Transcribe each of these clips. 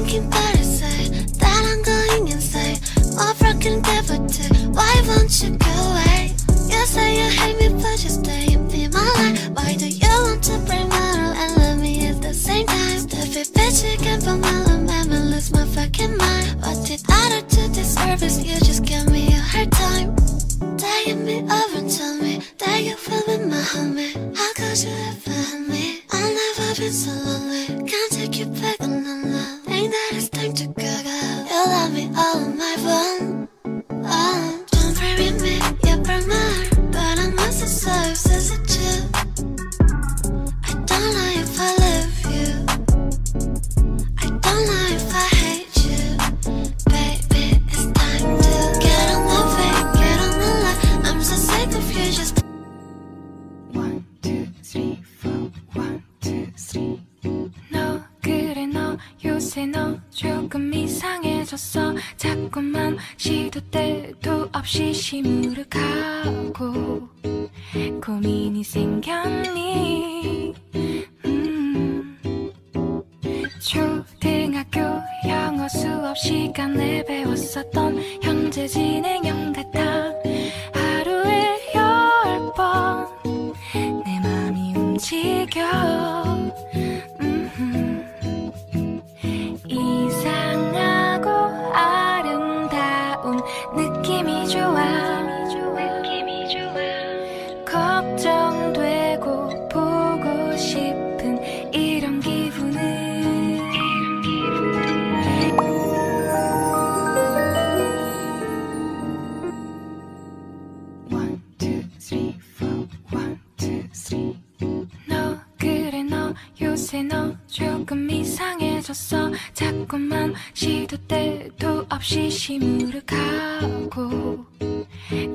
I think you better say that I'm going insane. More broken devil too, why won't you go away? You say you hate me but you stay and be my life. Why do you 너 조금 이상해졌어 자꾸만 시도 때도 없이 시무룩하고 고민이 생겼니 음. 초등학교 영어 수업 시간에 배웠었던 현재 진행 너 그래 너 요새 너 조금 이상해졌어. 자꾸만 시도 때도 없이 시무룩하고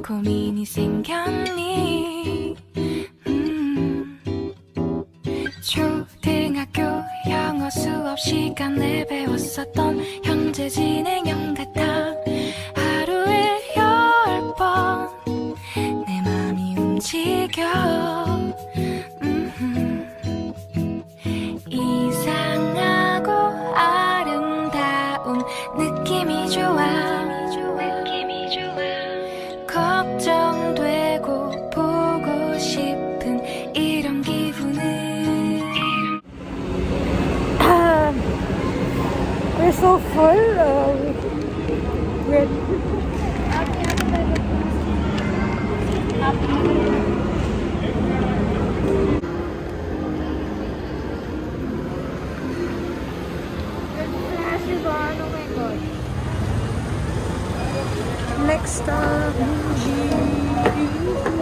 고민이 생겼니? 음. 초등학교 영어 수업 시간에 배웠었던 현재 진행형 같아 느낌이 좋아. 느낌이 좋아. 걱정되고 보고 싶은 이런 기분은 We're so full. Uh, with rockstar movie.